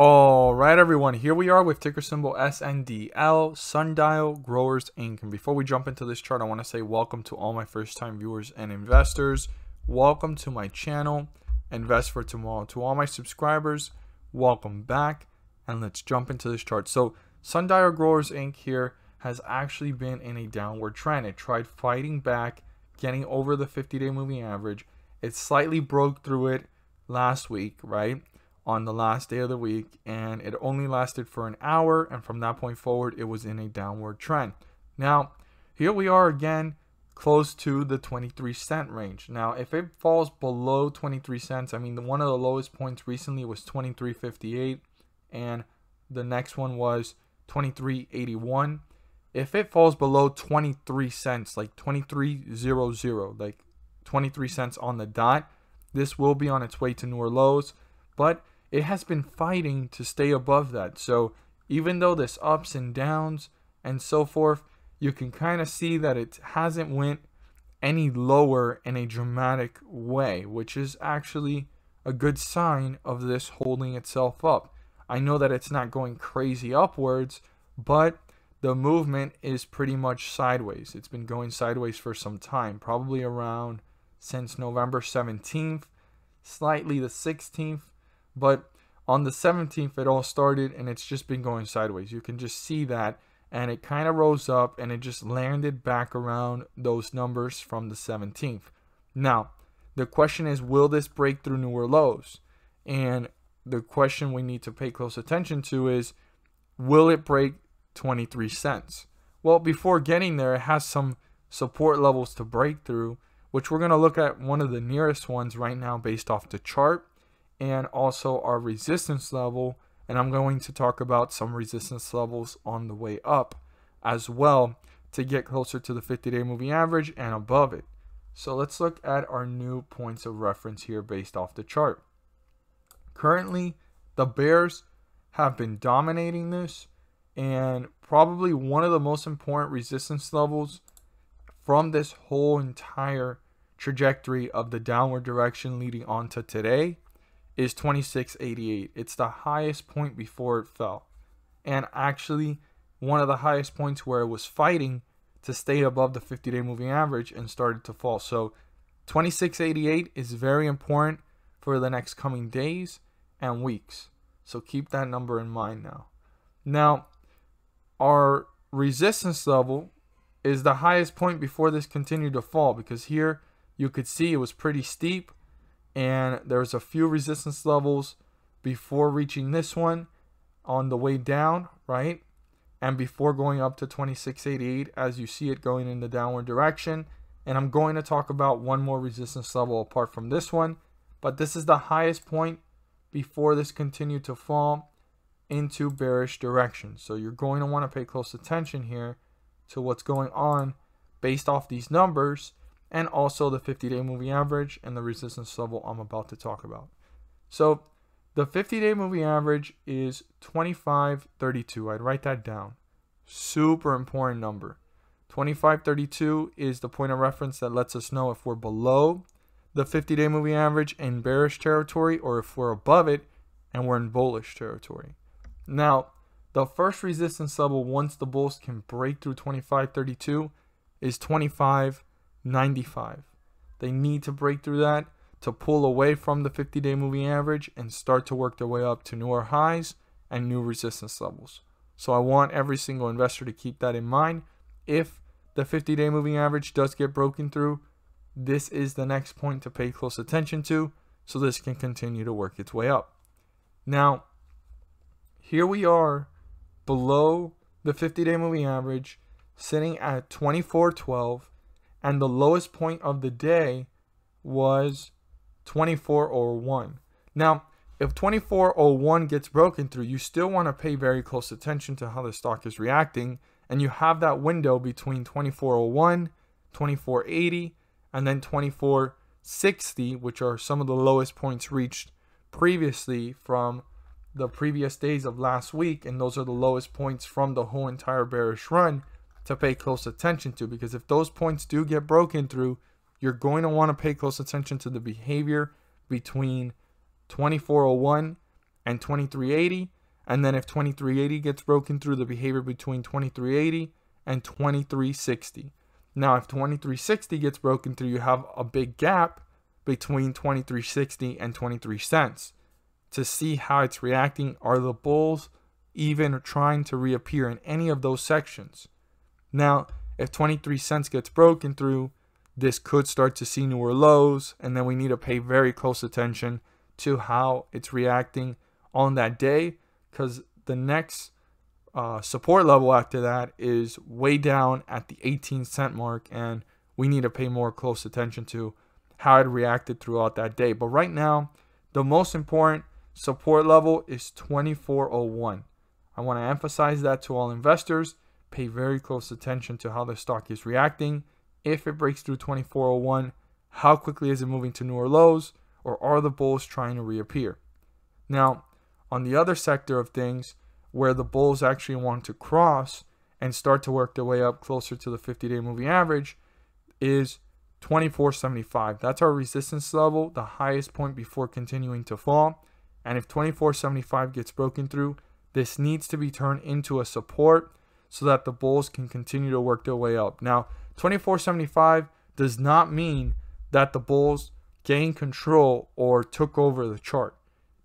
All right, everyone, here we are with ticker symbol SNDL, Sundial Growers Inc. And before we jump into this chart, I want to say welcome to all my first time viewers and investors. Welcome to my channel, Invest for Tomorrow. To all my subscribers, welcome back. And let's jump into this chart. So, Sundial Growers Inc. here has actually been in a downward trend. It tried fighting back, getting over the 50 day moving average. It slightly broke through it last week, right? On the last day of the week and it only lasted for an hour and from that point forward it was in a downward trend. Now, here we are again close to the 23 cent range. Now, if it falls below 23 cents, I mean the, one of the lowest points recently was 23.58 and the next one was 23.81. If it falls below 23 cents, like 23.00, like 23 cents on the dot, this will be on its way to newer lows, but it has been fighting to stay above that. So even though there's ups and downs and so forth, you can kind of see that it hasn't went any lower in a dramatic way, which is actually a good sign of this holding itself up. I know that it's not going crazy upwards, but the movement is pretty much sideways. It's been going sideways for some time, probably around since November 17th, slightly the 16th, but on the 17th, it all started and it's just been going sideways. You can just see that. And it kind of rose up and it just landed back around those numbers from the 17th. Now, the question is will this break through newer lows? And the question we need to pay close attention to is will it break 23 cents? Well, before getting there, it has some support levels to break through, which we're going to look at one of the nearest ones right now based off the chart and also our resistance level. And I'm going to talk about some resistance levels on the way up as well to get closer to the 50 day moving average and above it. So let's look at our new points of reference here based off the chart. Currently, the bears have been dominating this, and probably one of the most important resistance levels from this whole entire trajectory of the downward direction leading on to today is 2688. It's the highest point before it fell. And actually, one of the highest points where it was fighting to stay above the 50 day moving average and started to fall. So, 2688 is very important for the next coming days and weeks. So, keep that number in mind now. Now, our resistance level is the highest point before this continued to fall because here you could see it was pretty steep and there's a few resistance levels before reaching this one on the way down, right? And before going up to 2688 as you see it going in the downward direction. And I'm going to talk about one more resistance level apart from this one, but this is the highest point before this continued to fall into bearish direction. So you're going to want to pay close attention here to what's going on based off these numbers and also the 50 day moving average and the resistance level I'm about to talk about. So the 50 day moving average is 2532. I'd write that down. Super important number. 2532 is the point of reference that lets us know if we're below the 50 day moving average in bearish territory or if we're above it and we're in bullish territory. Now, the first resistance level once the bulls can break through 2532 is 25 95. They need to break through that to pull away from the 50 day moving average and start to work their way up to newer highs and new resistance levels. So I want every single investor to keep that in mind. If the 50 day moving average does get broken through, this is the next point to pay close attention to so this can continue to work its way up. Now, here we are below the 50 day moving average, sitting at 2412 and the lowest point of the day was 2401. Now, if 2401 gets broken through, you still want to pay very close attention to how the stock is reacting, and you have that window between 2401, 2480, and then 2460, which are some of the lowest points reached previously from the previous days of last week, and those are the lowest points from the whole entire bearish run to pay close attention to because if those points do get broken through, you're going to want to pay close attention to the behavior between 2401 and 2380. And then if 2380 gets broken through the behavior between 2380 and 2360. Now, if 2360 gets broken through, you have a big gap between 2360 and 23 cents to see how it's reacting. Are the bulls even trying to reappear in any of those sections? Now, if 23 cents gets broken through, this could start to see newer lows, and then we need to pay very close attention to how it's reacting on that day because the next uh, support level after that is way down at the 18 cent mark, and we need to pay more close attention to how it reacted throughout that day. But right now, the most important support level is 2401. I want to emphasize that to all investors. Pay very close attention to how the stock is reacting. If it breaks through 2401, how quickly is it moving to newer lows, or are the bulls trying to reappear? Now, on the other sector of things, where the bulls actually want to cross and start to work their way up closer to the 50 day moving average, is 2475. That's our resistance level, the highest point before continuing to fall. And if 2475 gets broken through, this needs to be turned into a support so that the bulls can continue to work their way up. Now, 2475 does not mean that the bulls gained control or took over the chart.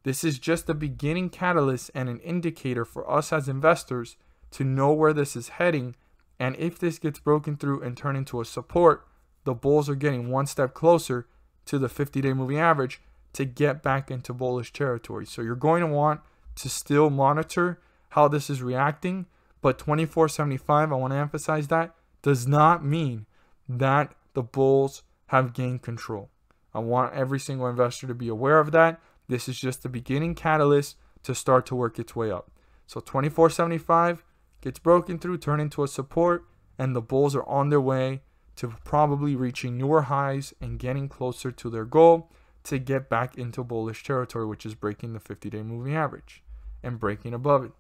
This is just a beginning catalyst and an indicator for us as investors to know where this is heading. And if this gets broken through and turned into a support, the bulls are getting one step closer to the 50 day moving average to get back into bullish territory. So you're going to want to still monitor how this is reacting. But 2475, I want to emphasize that, does not mean that the bulls have gained control. I want every single investor to be aware of that. This is just the beginning catalyst to start to work its way up. So 2475 gets broken through, turn into a support, and the bulls are on their way to probably reaching newer highs and getting closer to their goal to get back into bullish territory, which is breaking the 50 day moving average and breaking above it.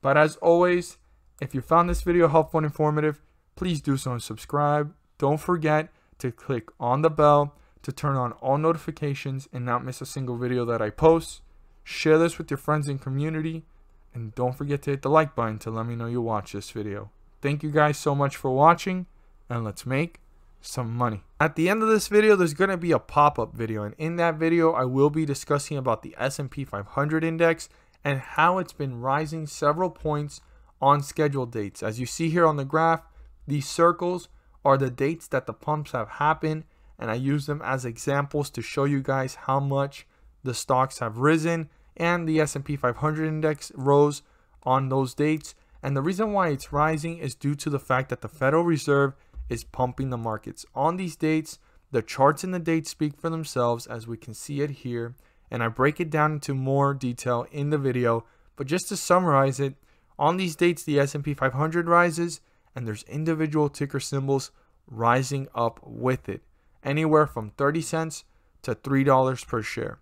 But as always, if you found this video helpful and informative, please do so and subscribe. Don't forget to click on the bell to turn on all notifications and not miss a single video that I post. Share this with your friends and community. And don't forget to hit the like button to let me know you watch this video. Thank you guys so much for watching and let's make some money. At the end of this video, there's going to be a pop-up video. And in that video, I will be discussing about the S&P 500 index and how it's been rising several points on scheduled dates. As you see here on the graph, these circles are the dates that the pumps have happened and I use them as examples to show you guys how much the stocks have risen and the S&P 500 index rose on those dates. And the reason why it's rising is due to the fact that the Federal Reserve is pumping the markets. On these dates, the charts and the dates speak for themselves as we can see it here. And I break it down into more detail in the video. But just to summarize it, on these dates, the S&P 500 rises and there's individual ticker symbols rising up with it anywhere from 30 cents to $3 per share.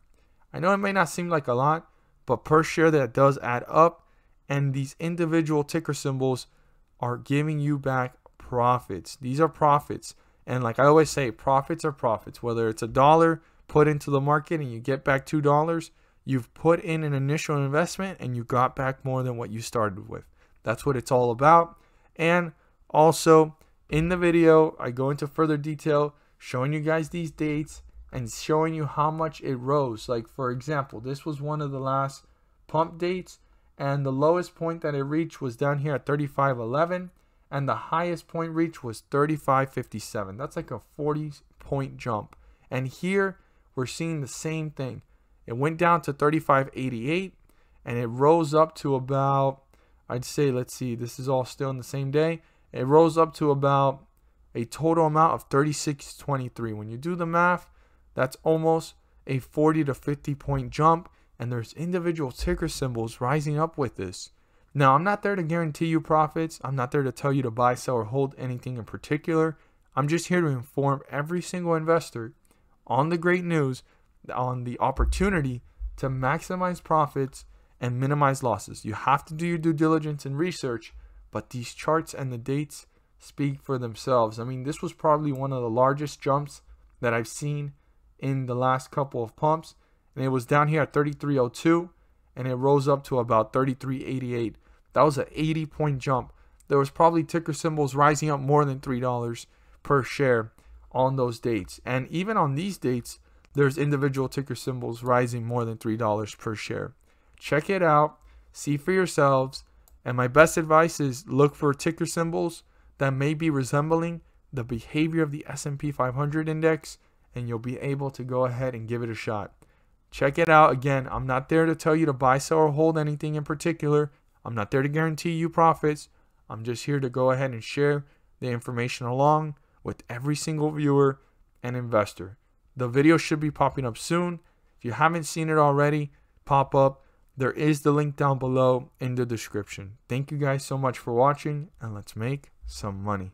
I know it may not seem like a lot, but per share that does add up, and these individual ticker symbols are giving you back profits. These are profits. And like I always say, profits are profits. Whether it's a dollar put into the market and you get back $2, you've put in an initial investment and you got back more than what you started with. That's what it's all about. And also in the video, I go into further detail showing you guys these dates and showing you how much it rose. Like for example, this was one of the last pump dates and the lowest point that it reached was down here at 35.11 and the highest point reached was 35.57. That's like a 40 point jump. And here we're seeing the same thing. It went down to 35.88 and it rose up to about I'd say let's see, this is all still in the same day. It rose up to about a total amount of 36.23. When you do the math, that's almost a 40 to 50 point jump, and there's individual ticker symbols rising up with this. Now, I'm not there to guarantee you profits. I'm not there to tell you to buy, sell, or hold anything in particular. I'm just here to inform every single investor on the great news, on the opportunity to maximize profits and minimize losses. You have to do your due diligence and research, but these charts and the dates speak for themselves. I mean, this was probably one of the largest jumps that I've seen in the last couple of pumps. And it was down here at 3302. and it rose up to about 33.88. That was an 80 point jump. There was probably ticker symbols rising up more than $3 per share on those dates. And even on these dates, there's individual ticker symbols rising more than $3 per share. Check it out, see for yourselves, and my best advice is look for ticker symbols that may be resembling the behavior of the S&P 500 index and you'll be able to go ahead and give it a shot. Check it out again. I'm not there to tell you to buy, sell or hold anything in particular. I'm not there to guarantee you profits. I'm just here to go ahead and share the information along with every single viewer and investor. The video should be popping up soon. If you haven't seen it already, pop up. There is the link down below in the description. Thank you guys so much for watching and let's make some money.